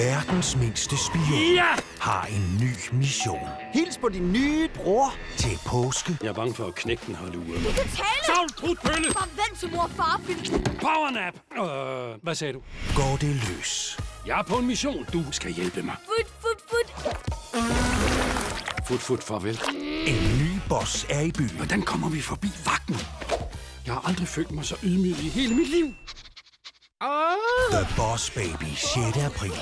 Verdens mindste spion Ja! har en ny mission Hils på din nye bror. til påske. Jeg er bange for at knække den, her lue. Du kan tale! Savl, trut, pølle! Farvel til mor og far. Powernap! Øh, hvad sagde du? Går det løs. Jeg er på en mission. Du skal hjælpe mig. Fut, fut, fut. Fut, fut, farvel. En ny boss er i byen. Hvordan kommer vi forbi vagten? Jeg har aldrig følt mig så ydmyg i hele mit liv. Ah! The Boss Baby 6. april